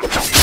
Ha!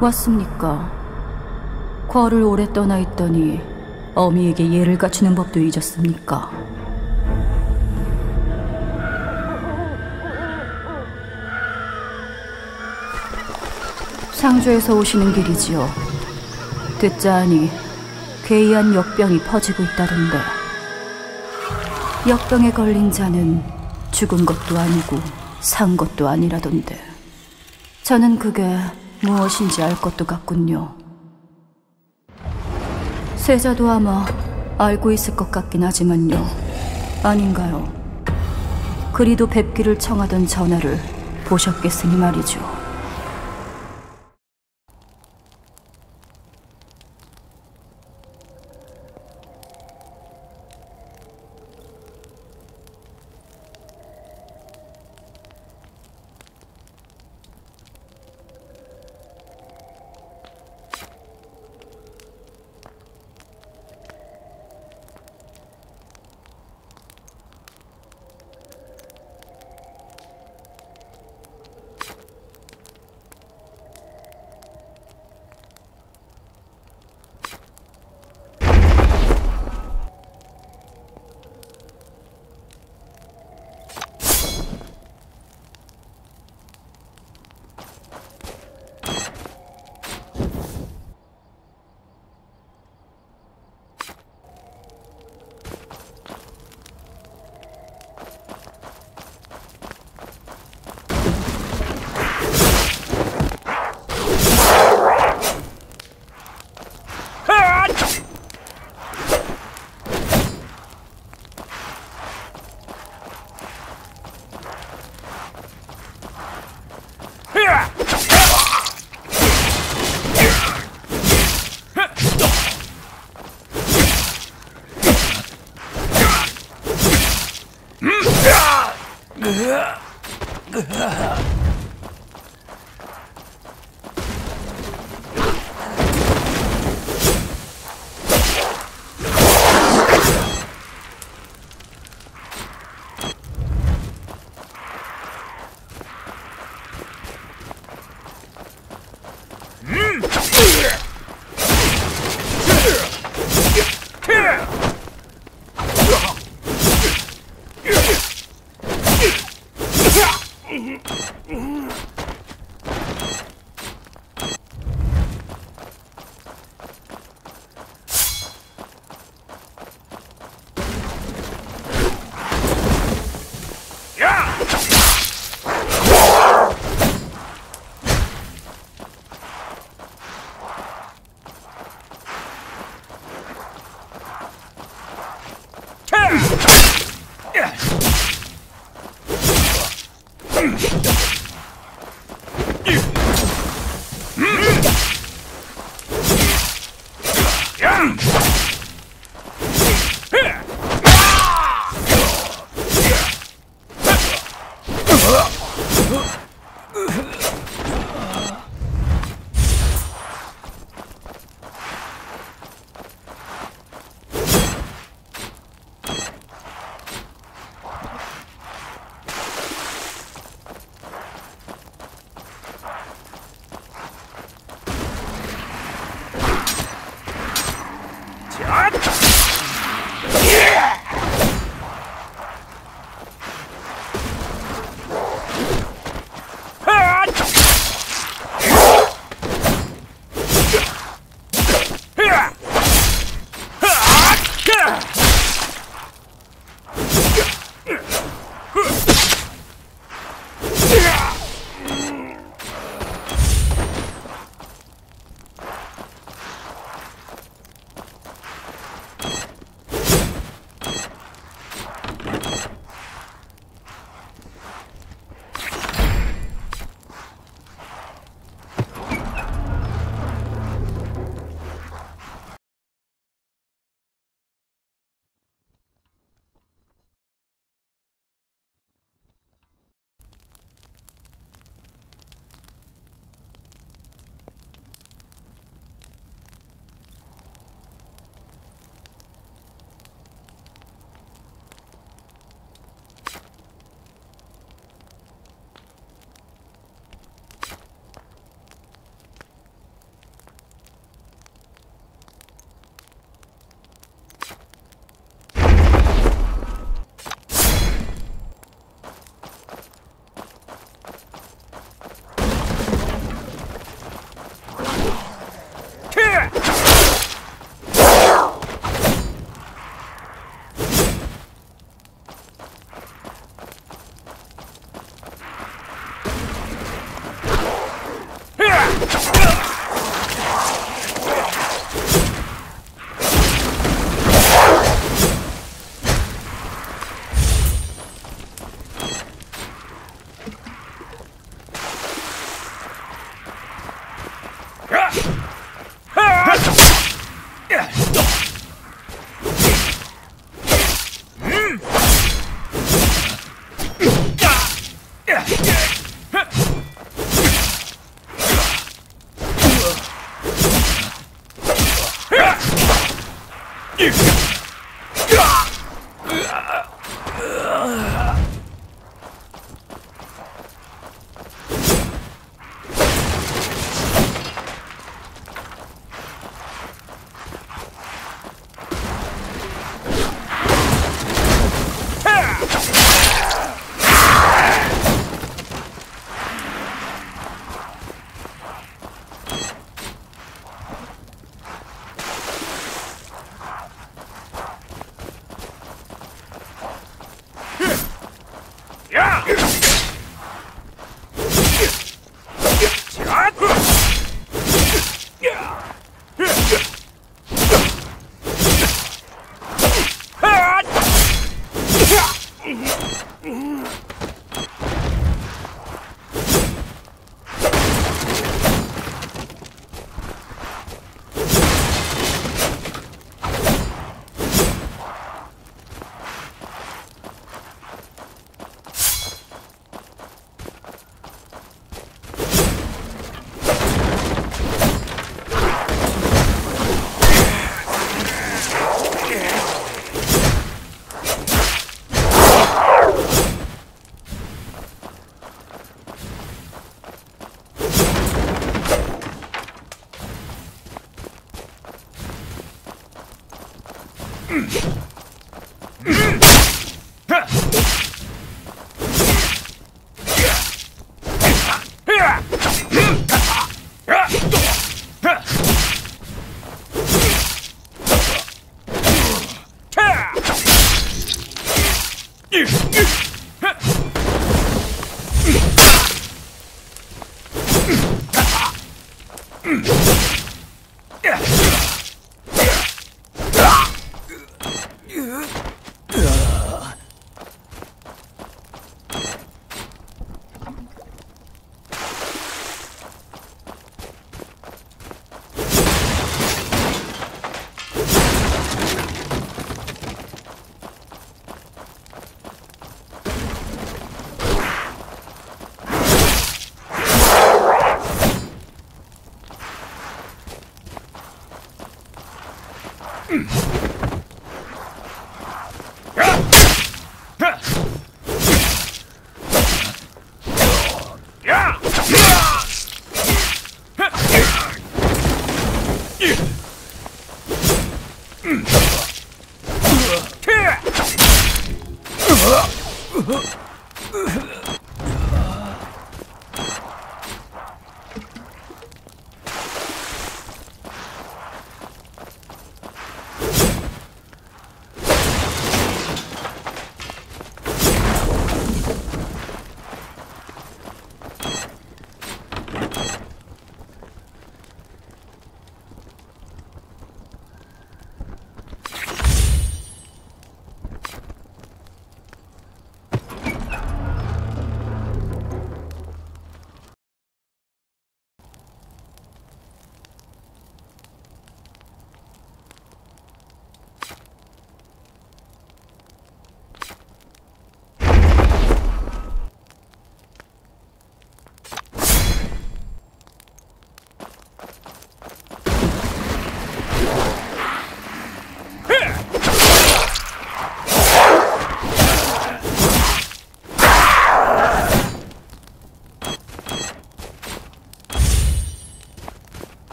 왔습니까? 궐을 오래 떠나 있더니 어미에게 예를 갖추는 법도 잊었습니까? 상주에서 오시는 길이지요. 듣자하니 괴이한 역병이 퍼지고 있다던데. 역병에 걸린 자는 죽은 것도 아니고 산 것도 아니라던데. 저는 그게 무엇인지 알 것도 같군요. 세자도 아마 알고 있을 것 같긴 하지만요. 아닌가요? 그리도 뵙기를 청하던 전화를 보셨겠으니 말이죠.